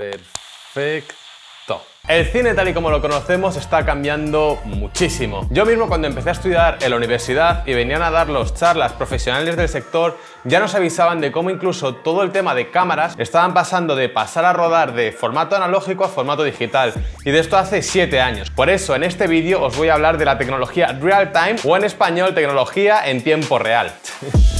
Perfecto. El cine tal y como lo conocemos está cambiando muchísimo. Yo mismo cuando empecé a estudiar en la universidad y venían a dar los charlas profesionales del sector, ya nos avisaban de cómo incluso todo el tema de cámaras estaban pasando de pasar a rodar de formato analógico a formato digital. Y de esto hace 7 años. Por eso en este vídeo os voy a hablar de la tecnología real time o en español tecnología en tiempo real.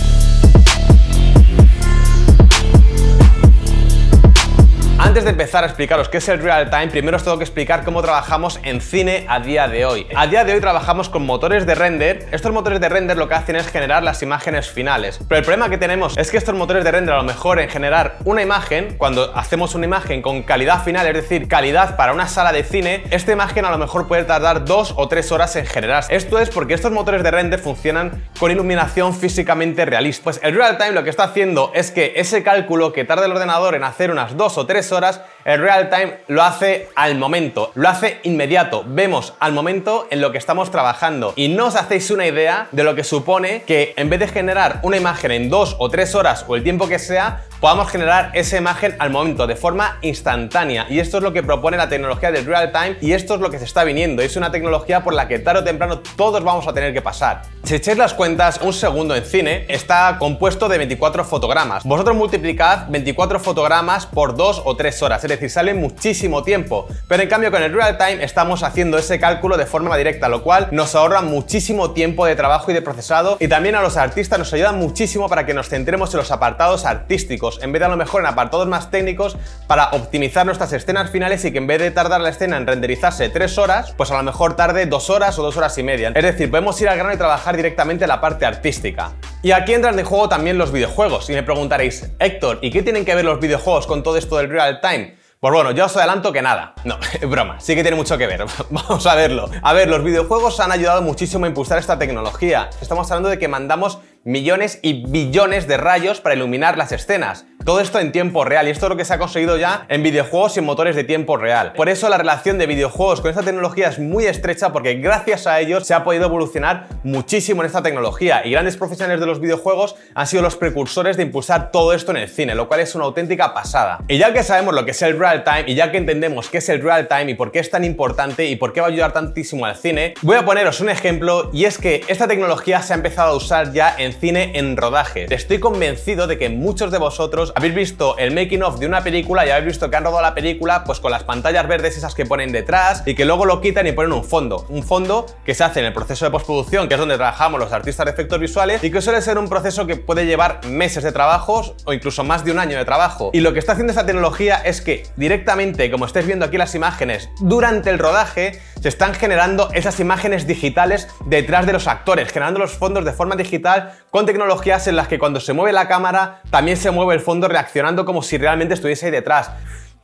Antes de empezar a explicaros qué es el real time, primero os tengo que explicar cómo trabajamos en cine a día de hoy. A día de hoy trabajamos con motores de render. Estos motores de render lo que hacen es generar las imágenes finales. Pero el problema que tenemos es que estos motores de render a lo mejor en generar una imagen, cuando hacemos una imagen con calidad final, es decir, calidad para una sala de cine, esta imagen a lo mejor puede tardar dos o tres horas en generarse. Esto es porque estos motores de render funcionan con iluminación físicamente realista. Pues el real time lo que está haciendo es que ese cálculo que tarda el ordenador en hacer unas dos o tres horas horas el real time lo hace al momento, lo hace inmediato. Vemos al momento en lo que estamos trabajando y no os hacéis una idea de lo que supone que en vez de generar una imagen en dos o tres horas o el tiempo que sea, podamos generar esa imagen al momento, de forma instantánea. Y esto es lo que propone la tecnología del real time y esto es lo que se está viniendo. Es una tecnología por la que tarde o temprano todos vamos a tener que pasar. Si echáis las cuentas, un segundo en cine está compuesto de 24 fotogramas. Vosotros multiplicad 24 fotogramas por 2 o 3 horas, decir, sale muchísimo tiempo. Pero en cambio con el real time estamos haciendo ese cálculo de forma directa, lo cual nos ahorra muchísimo tiempo de trabajo y de procesado y también a los artistas nos ayuda muchísimo para que nos centremos en los apartados artísticos en vez de a lo mejor en apartados más técnicos para optimizar nuestras escenas finales y que en vez de tardar la escena en renderizarse tres horas, pues a lo mejor tarde dos horas o dos horas y media. Es decir, podemos ir al grano y trabajar directamente la parte artística. Y aquí entran de juego también los videojuegos. Y me preguntaréis, Héctor, ¿y qué tienen que ver los videojuegos con todo esto del real time? Pues bueno, yo os adelanto que nada. No, broma, sí que tiene mucho que ver. Vamos a verlo. A ver, los videojuegos han ayudado muchísimo a impulsar esta tecnología. Estamos hablando de que mandamos millones y billones de rayos para iluminar las escenas. Todo esto en tiempo real y esto es lo que se ha conseguido ya en videojuegos y motores de tiempo real. Por eso la relación de videojuegos con esta tecnología es muy estrecha porque gracias a ellos se ha podido evolucionar muchísimo en esta tecnología y grandes profesionales de los videojuegos han sido los precursores de impulsar todo esto en el cine, lo cual es una auténtica pasada. Y ya que sabemos lo que es el real time y ya que entendemos qué es el real time y por qué es tan importante y por qué va a ayudar tantísimo al cine, voy a poneros un ejemplo y es que esta tecnología se ha empezado a usar ya en cine en rodaje. Estoy convencido de que muchos de vosotros habéis visto el making of de una película y habéis visto que han rodado la película pues con las pantallas verdes esas que ponen detrás y que luego lo quitan y ponen un fondo. Un fondo que se hace en el proceso de postproducción, que es donde trabajamos los artistas de efectos visuales y que suele ser un proceso que puede llevar meses de trabajos o incluso más de un año de trabajo. Y lo que está haciendo esta tecnología es que directamente, como estáis viendo aquí las imágenes, durante el rodaje se están generando esas imágenes digitales detrás de los actores, generando los fondos de forma digital con tecnologías en las que cuando se mueve la cámara también se mueve el fondo reaccionando como si realmente estuviese ahí detrás.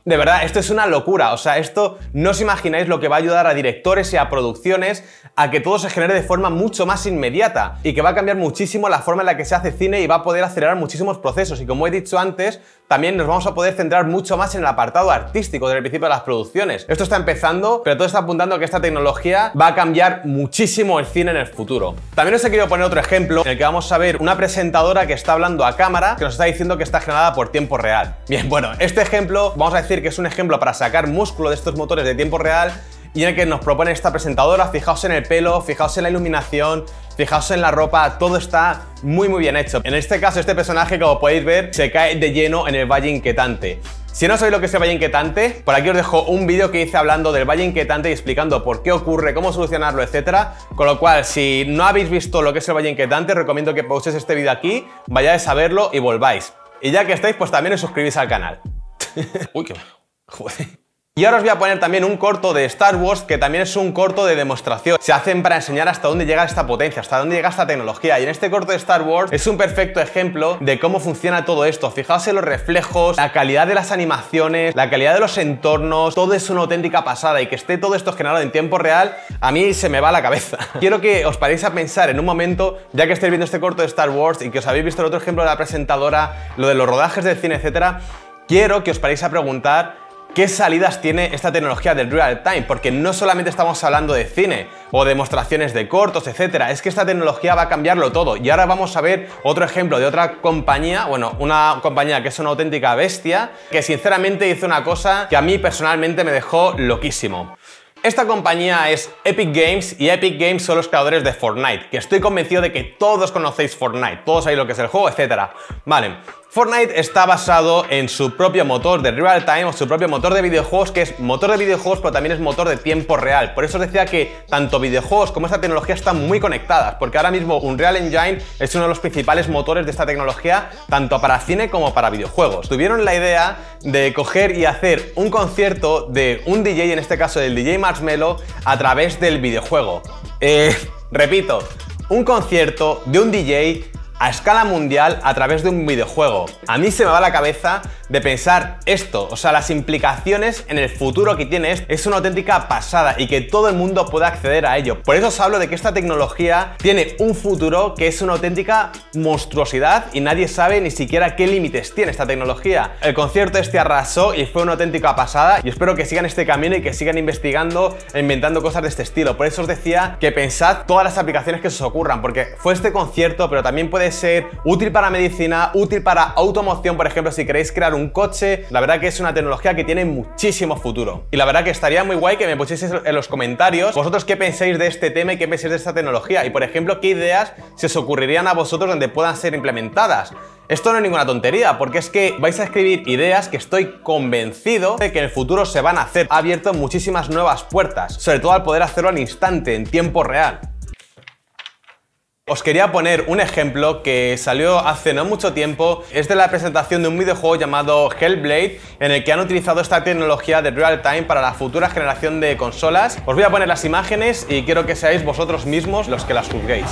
De verdad, esto es una locura. O sea, esto no os imagináis lo que va a ayudar a directores y a producciones a que todo se genere de forma mucho más inmediata y que va a cambiar muchísimo la forma en la que se hace cine y va a poder acelerar muchísimos procesos. Y como he dicho antes, también nos vamos a poder centrar mucho más en el apartado artístico del principio de las producciones. Esto está empezando, pero todo está apuntando a que esta tecnología va a cambiar muchísimo el cine en el futuro. También os he querido poner otro ejemplo en el que vamos a ver una presentadora que está hablando a cámara que nos está diciendo que está generada por tiempo real. Bien, bueno, este ejemplo vamos a decir que es un ejemplo para sacar músculo de estos motores de tiempo real y en el que nos propone esta presentadora, fijaos en el pelo, fijaos en la iluminación, fijaos en la ropa, todo está muy muy bien hecho. En este caso, este personaje, como podéis ver, se cae de lleno en el Valle Inquietante. Si no sabéis lo que es el Valle Inquietante, por aquí os dejo un vídeo que hice hablando del Valle Inquietante y explicando por qué ocurre, cómo solucionarlo, etcétera. Con lo cual, si no habéis visto lo que es el Valle Inquietante, recomiendo que pauséis este vídeo aquí, vayáis a verlo y volváis. Y ya que estáis, pues también os suscribís al canal. Uy, qué... Joder. Y ahora os voy a poner también un corto de Star Wars que también es un corto de demostración. Se hacen para enseñar hasta dónde llega esta potencia, hasta dónde llega esta tecnología. Y en este corto de Star Wars es un perfecto ejemplo de cómo funciona todo esto. Fijaos en los reflejos, la calidad de las animaciones, la calidad de los entornos, todo es una auténtica pasada y que esté todo esto generado en tiempo real, a mí se me va la cabeza. Quiero que os paréis a pensar en un momento, ya que estáis viendo este corto de Star Wars y que os habéis visto el otro ejemplo de la presentadora, lo de los rodajes del cine, etcétera, quiero que os paréis a preguntar qué salidas tiene esta tecnología del real time, porque no solamente estamos hablando de cine o demostraciones de cortos, etcétera, es que esta tecnología va a cambiarlo todo. Y ahora vamos a ver otro ejemplo de otra compañía, bueno, una compañía que es una auténtica bestia, que sinceramente hizo una cosa que a mí personalmente me dejó loquísimo. Esta compañía es Epic Games y Epic Games son los creadores de Fortnite, que estoy convencido de que todos conocéis Fortnite, todos sabéis lo que es el juego, etcétera. Vale, Fortnite está basado en su propio motor de real time o su propio motor de videojuegos que es motor de videojuegos pero también es motor de tiempo real. Por eso os decía que tanto videojuegos como esta tecnología están muy conectadas porque ahora mismo Unreal Engine es uno de los principales motores de esta tecnología tanto para cine como para videojuegos. Tuvieron la idea de coger y hacer un concierto de un DJ, en este caso del DJ Marshmello, a través del videojuego. Eh, repito, un concierto de un DJ a escala mundial a través de un videojuego. A mí se me va la cabeza de pensar esto, o sea, las implicaciones en el futuro que tiene esto es una auténtica pasada y que todo el mundo pueda acceder a ello. Por eso os hablo de que esta tecnología tiene un futuro que es una auténtica monstruosidad y nadie sabe ni siquiera qué límites tiene esta tecnología. El concierto este arrasó y fue una auténtica pasada y espero que sigan este camino y que sigan investigando e inventando cosas de este estilo. Por eso os decía que pensad todas las aplicaciones que os ocurran, porque fue este concierto, pero también puede ser útil para medicina, útil para automoción, por ejemplo, si queréis crear coche. La verdad que es una tecnología que tiene muchísimo futuro. Y la verdad que estaría muy guay que me pusieseis en los comentarios vosotros qué pensáis de este tema y qué pensáis de esta tecnología. Y por ejemplo, qué ideas se os ocurrirían a vosotros donde puedan ser implementadas. Esto no es ninguna tontería, porque es que vais a escribir ideas que estoy convencido de que en el futuro se van a hacer. Ha abierto muchísimas nuevas puertas, sobre todo al poder hacerlo al instante, en tiempo real. Os quería poner un ejemplo que salió hace no mucho tiempo, es de la presentación de un videojuego llamado Hellblade, en el que han utilizado esta tecnología de real time para la futura generación de consolas. Os voy a poner las imágenes y quiero que seáis vosotros mismos los que las juzguéis.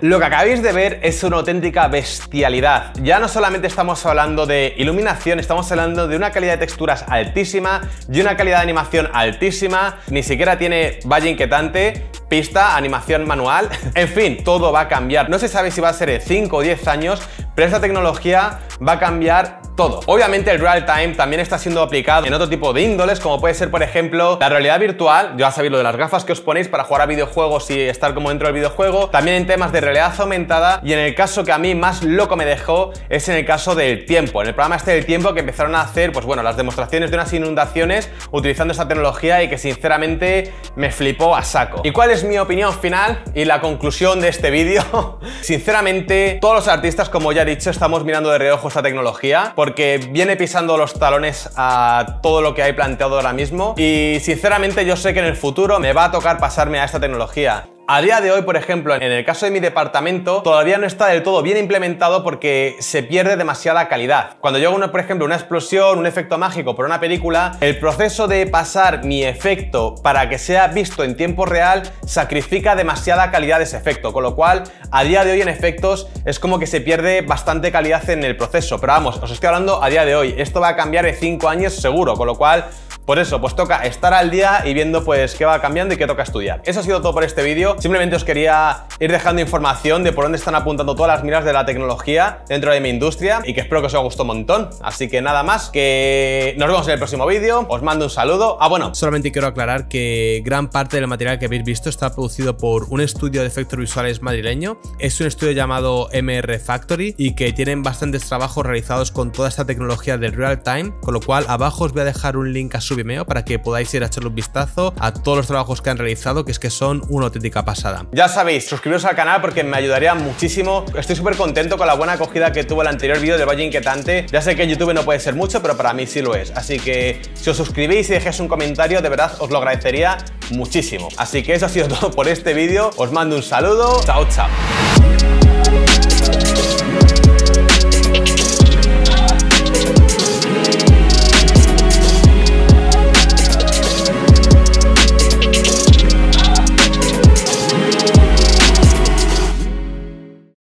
Lo que acabáis de ver es una auténtica bestialidad. Ya no solamente estamos hablando de iluminación, estamos hablando de una calidad de texturas altísima y una calidad de animación altísima. Ni siquiera tiene valle inquietante, pista, animación manual. en fin, todo va a cambiar. No se sabe si va a ser en 5 o 10 años, pero esta tecnología va a cambiar todo. Obviamente el real time también está siendo aplicado en otro tipo de índoles, como puede ser, por ejemplo, la realidad virtual. Ya sabéis lo de las gafas que os ponéis para jugar a videojuegos y estar como dentro del videojuego. También en temas de realidad aumentada y en el caso que a mí más loco me dejó es en el caso del tiempo. En el programa este del tiempo que empezaron a hacer, pues bueno, las demostraciones de unas inundaciones utilizando esta tecnología y que sinceramente me flipó a saco. ¿Y cuál es mi opinión final y la conclusión de este vídeo? sinceramente, todos los artistas, como ya he dicho, estamos mirando de reojo esta tecnología porque viene pisando los talones a todo lo que hay planteado ahora mismo y sinceramente yo sé que en el futuro me va a tocar pasarme a esta tecnología. A día de hoy, por ejemplo, en el caso de mi departamento, todavía no está del todo bien implementado porque se pierde demasiada calidad. Cuando yo hago, por ejemplo, una explosión, un efecto mágico por una película, el proceso de pasar mi efecto para que sea visto en tiempo real sacrifica demasiada calidad de ese efecto, con lo cual, a día de hoy en efectos es como que se pierde bastante calidad en el proceso. Pero vamos, os estoy hablando a día de hoy. Esto va a cambiar en 5 años seguro, con lo cual por eso, pues toca estar al día y viendo pues qué va cambiando y qué toca estudiar. Eso ha sido todo por este vídeo. Simplemente os quería ir dejando información de por dónde están apuntando todas las miras de la tecnología dentro de mi industria y que espero que os haya gustado un montón. Así que nada más, que nos vemos en el próximo vídeo. Os mando un saludo. Ah, bueno. Solamente quiero aclarar que gran parte del material que habéis visto está producido por un estudio de efectos visuales madrileño. Es un estudio llamado MR Factory y que tienen bastantes trabajos realizados con toda esta tecnología del real time, con lo cual abajo os voy a dejar un link a su Vimeo para que podáis ir a echarle un vistazo a todos los trabajos que han realizado, que es que son una auténtica pasada. Ya sabéis, suscribiros al canal porque me ayudaría muchísimo. Estoy súper contento con la buena acogida que tuvo el anterior vídeo de Valle Inquietante. Ya sé que en YouTube no puede ser mucho, pero para mí sí lo es. Así que si os suscribís y dejáis un comentario, de verdad os lo agradecería muchísimo. Así que eso ha sido todo por este vídeo. Os mando un saludo. Chao, chao.